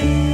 see.